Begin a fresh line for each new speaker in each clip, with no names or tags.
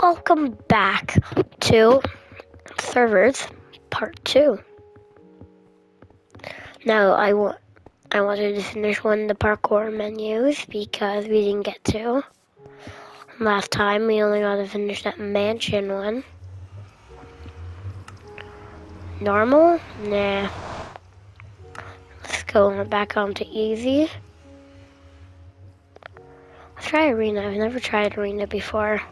Welcome back to servers part two. Now I want I wanted to finish one of the parkour menus because we didn't get to. Last time we only got to finish that mansion one. Normal? Nah. Let's go back on to easy. Let's try arena. I've never tried arena before.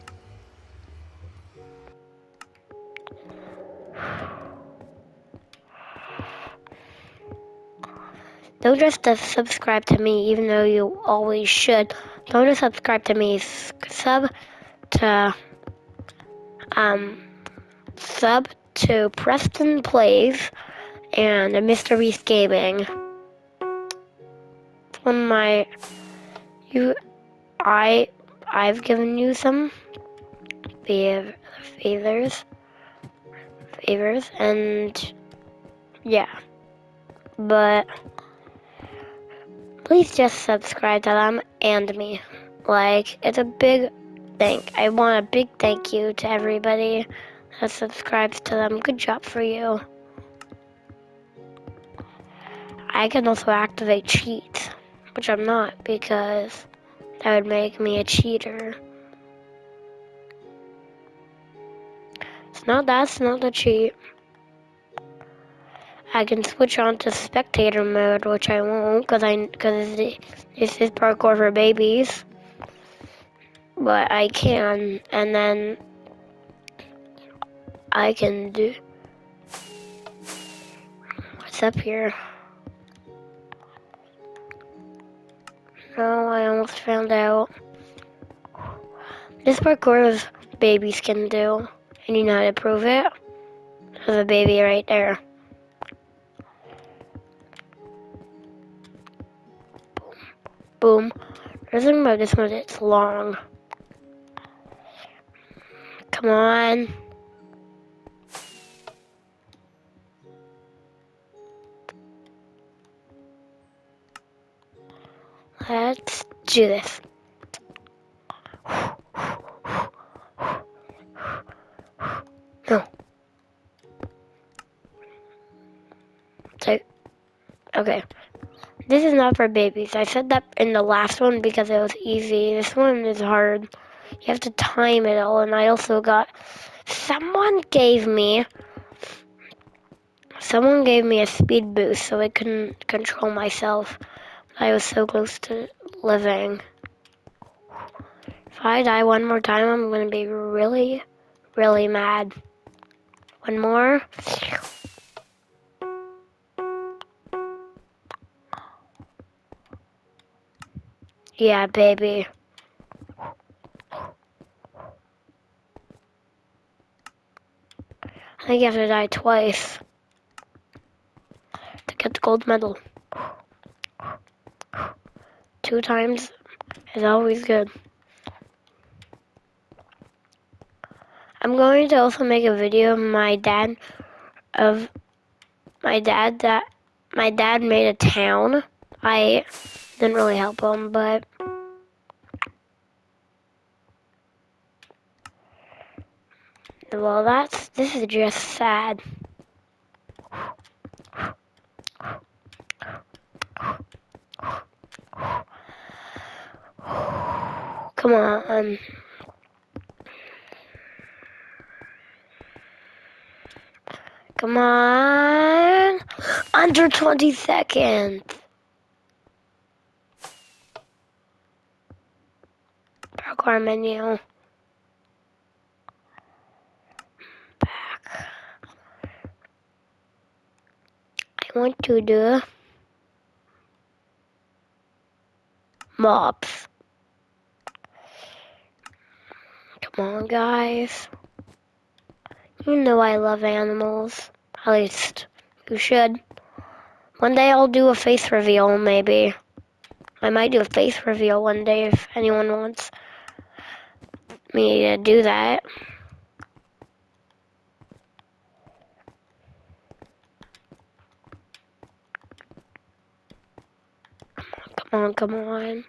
Don't just subscribe to me, even though you always should. Don't just subscribe to me. Sub to um sub to Preston Plays and Mr. Beast Gaming. Of my you I I've given you some favors favors and yeah. But please just subscribe to them and me. Like, it's a big thank. I want a big thank you to everybody that subscribes to them. Good job for you. I can also activate cheats, which I'm not because that would make me a cheater. It's not that's not a cheat. I can switch on to spectator mode, which I won't because I because this is parkour for babies. But I can, and then I can do. What's up here? No, I almost found out. This parkour is babies can do, and you know how to prove it. There's a baby right there. Boom. Something about this one it's long. Come on. Let's do this. This is not for babies. I said that in the last one because it was easy. This one is hard. You have to time it all. And I also got... Someone gave me... Someone gave me a speed boost so I couldn't control myself. I was so close to living. If I die one more time, I'm going to be really, really mad. One more. Yeah, baby. I think you have to die twice to get the gold medal. Two times is always good. I'm going to also make a video of my dad of my dad that my dad made a town. I didn't really help him, but well, that's this is just sad. Come on. Come on. Under 20 seconds. Parkour menu. Want to do mobs. Come on, guys. You know I love animals. At least you should. One day I'll do a face reveal, maybe. I might do a face reveal one day if anyone wants me to do that. On, come on, on.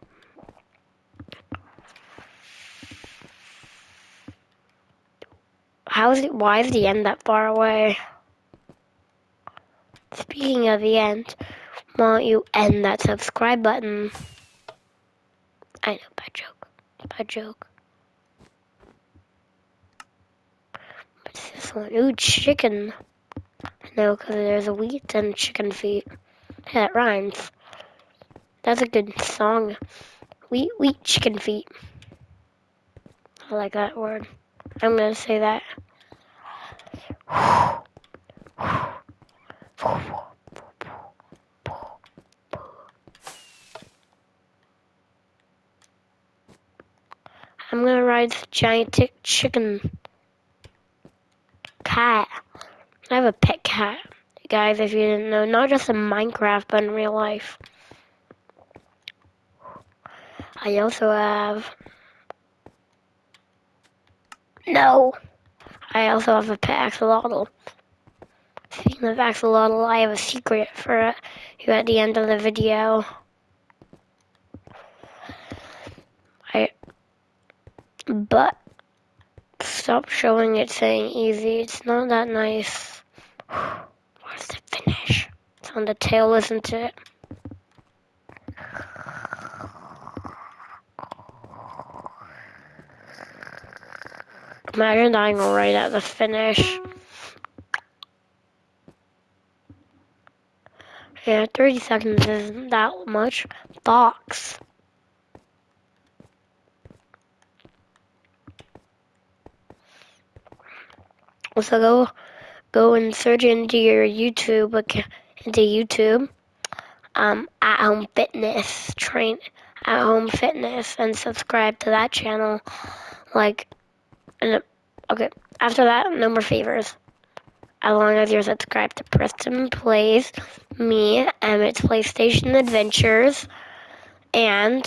How's it? Why is the end that far away? Speaking of the end, why don't you end that subscribe button? I know, bad joke. Bad joke. What's this one? Ooh, chicken. No, because there's a wheat and chicken feet. Yeah, that rhymes. That's a good song. Wheat, wheat, chicken feet. I like that word. I'm gonna say that. I'm gonna ride the giant chicken cat. I have a pet cat, guys, if you didn't know. Not just in Minecraft, but in real life. I also have... No! I also have a pet axolotl. Speaking of axolotl, I have a secret for you at the end of the video. I... But... Stop showing it saying easy. It's not that nice. Where's the finish? It's on the tail, isn't it? Imagine dying right at the finish. Yeah, 30 seconds isn't that much. Fox. So go, go and search into your YouTube, into YouTube, um, at home fitness train, at home fitness, and subscribe to that channel. Like, and okay, after that, no more favors. As long as you're subscribed to Preston Plays, me, Emmett's PlayStation Adventures, and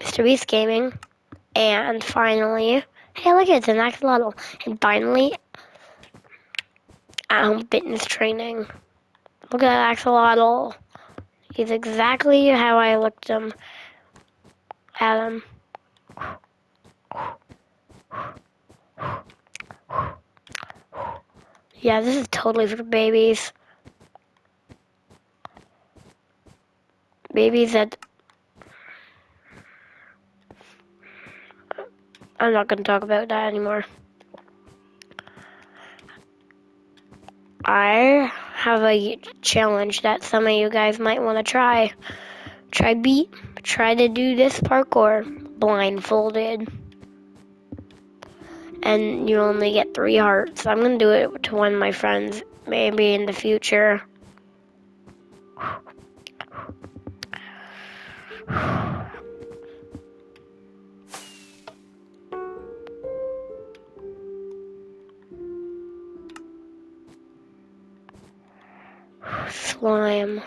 Mr. Beast Gaming, and finally, hey, look, it's an axolotl, and finally, at home fitness training. Look at that axolotl. He's exactly how I looked him at him. Yeah, this is totally for babies. Babies that... I'm not going to talk about that anymore. I have a challenge that some of you guys might want to try. Try beat, try to do this parkour blindfolded and you only get three hearts. I'm gonna do it to one of my friends, maybe in the future. Slime.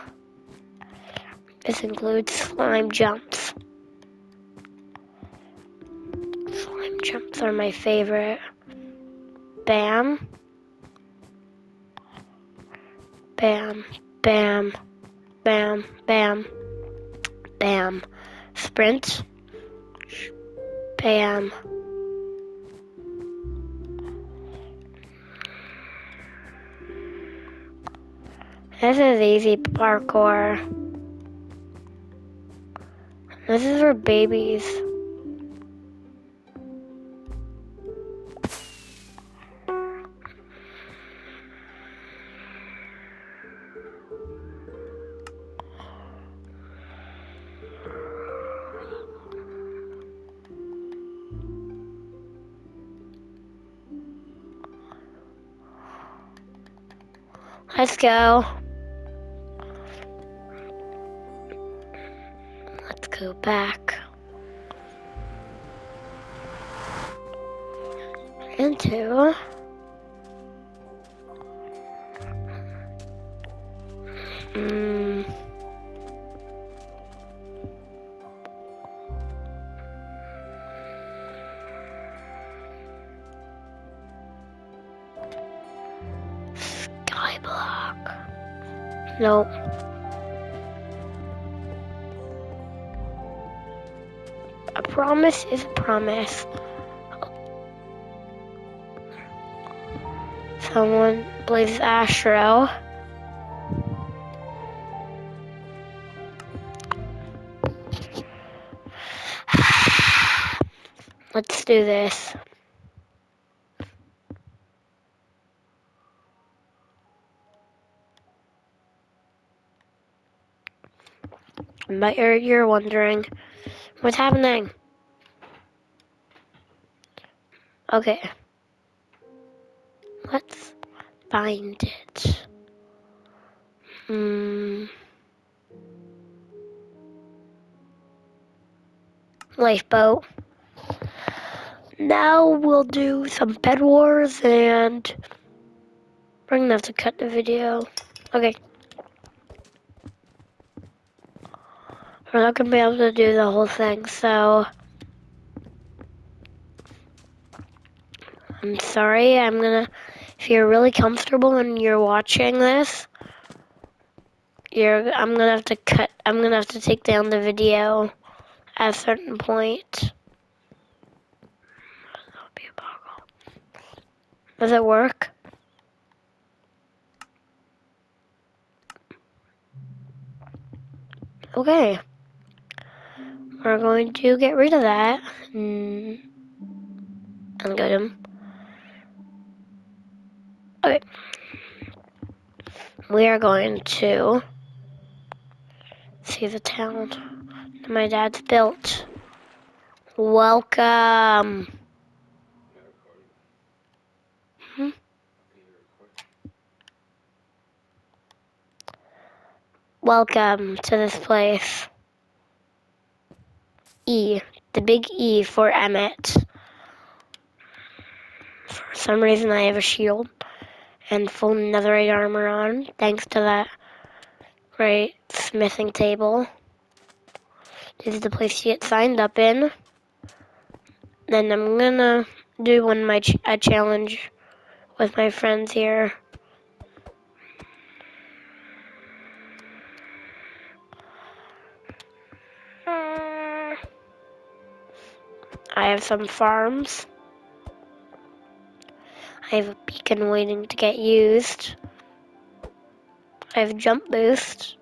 This includes slime jumps. Are my favorite. Bam. Bam. Bam. Bam. Bam. Bam. Sprint. Bam. This is easy parkour. This is for babies. Let's go. Let's go back. Into mm, No. A promise is a promise. Someone plays Astro. Let's do this. But you're, you're wondering, what's happening? Okay. Let's find it. Hmm. Lifeboat. Now we'll do some bed wars and we're gonna have to cut the video. Okay. We're not gonna be able to do the whole thing, so I'm sorry. I'm gonna, if you're really comfortable and you're watching this, you're, I'm gonna have to cut, I'm gonna have to take down the video at a certain point. That'll be a boggle. Does it work? Okay. We're going to get rid of that. And go to Okay. We are going to see the town that my dad's built. Welcome. Hmm? Welcome to this place. E, the big E for Emmett. For some reason I have a shield and full netherite armor on, thanks to that right smithing table. This is the place to get signed up in. Then I'm gonna do one my ch a challenge with my friends here. Have some farms. I have a beacon waiting to get used. I have jump boost.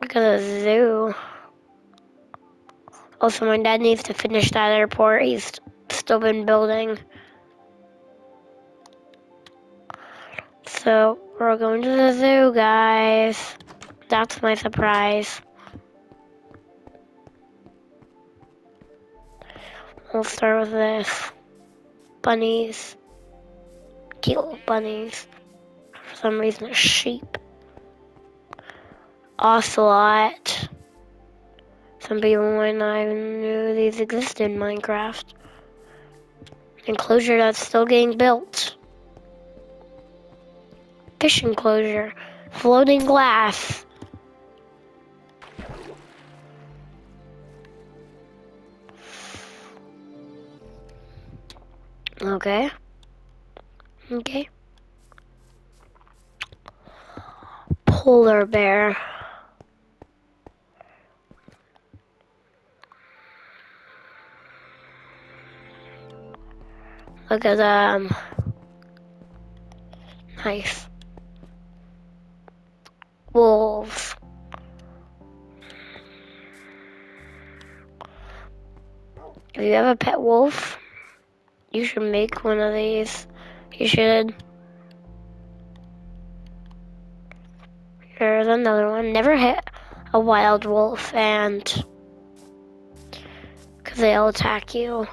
Look at the zoo. Also, my dad needs to finish that airport. He's still been building. So, we're going to the zoo, guys. That's my surprise. We'll start with this. Bunnies. Cute little bunnies. For some reason, a sheep. Ocelot. Some people might not even know these exist in Minecraft. Enclosure that's still getting built. Fish enclosure. Floating glass. Okay. Okay. Polar bear. Look at them. Nice. Wolves. If you have a pet wolf, you should make one of these. You should. Here's another one. Never hit a wild wolf and because they'll attack you.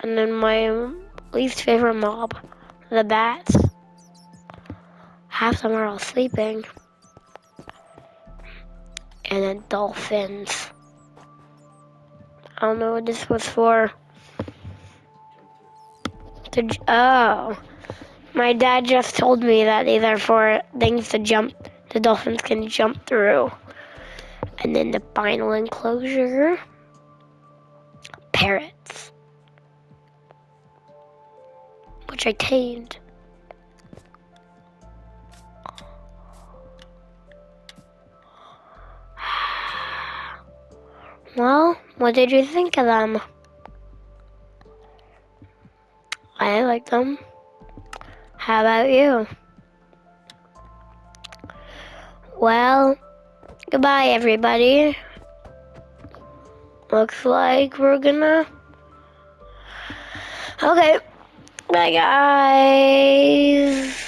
And then my least favorite mob, the bats. Half of them are all sleeping. And then dolphins. I don't know what this was for. To, oh, my dad just told me that these are for things to jump, the dolphins can jump through. And then the final enclosure, parrots, which I tamed. Well, what did you think of them? I like them. How about you? Well, goodbye, everybody. Looks like we're gonna. Okay. Bye, guys.